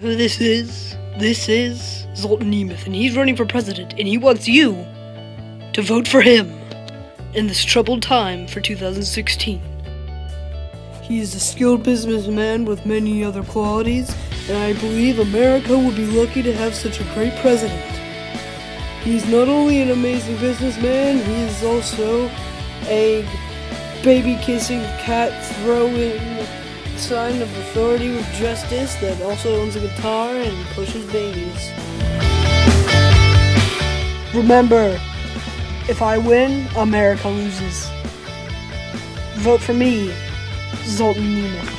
Who this is? This is Zoltan Nemeth, and he's running for president, and he wants you to vote for him in this troubled time for 2016. He is a skilled businessman with many other qualities, and I believe America would be lucky to have such a great president. He's not only an amazing businessman, he is also a baby kissing, cat throwing sign of authority with justice that also owns a guitar and pushes babies. Remember, if I win, America loses. Vote for me, Zoltan Nemeth.